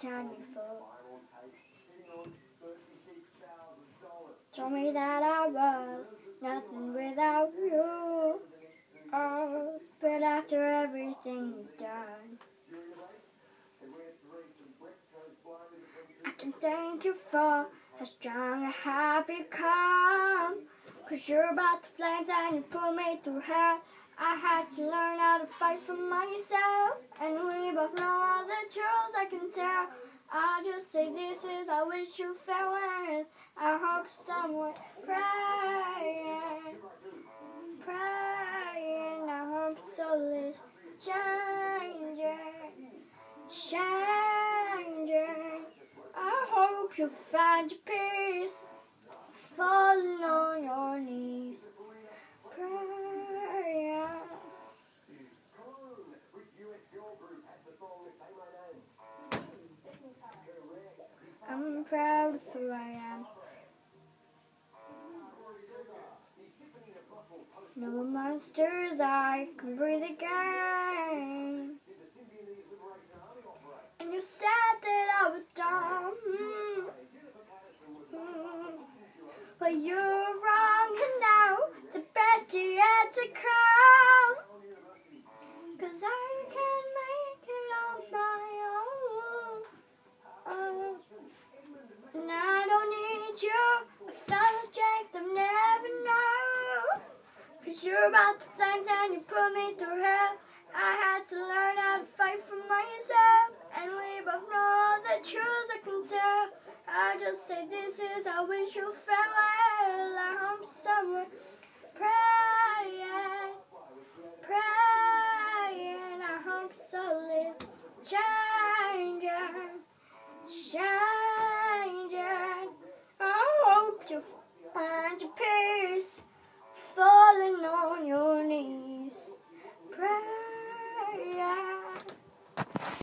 before. Told me that I was nothing without you. Oh, but after everything you've done, I can thank you for how strong I have become. Cause you're about the flames and you put me through hell. I had to learn how to fight for myself. And we both know all the truths I can tell. I'll just say this is I wish you farewell. I hope someone praying, praying. I hope soul is changing, changing. I hope you find peace, I'm proud of who I am. No monsters, I can breathe again. And you said that I was dumb. But you're wrong, and now the best yet to come. You're about the flames and you put me through hell. I had to learn how to fight for myself. And we both know all the truths I can tell. I just say this is how we should farewell. I hope someone praying, praying. I hope so live changing, changing. I hope you find your peace, falling on your knees.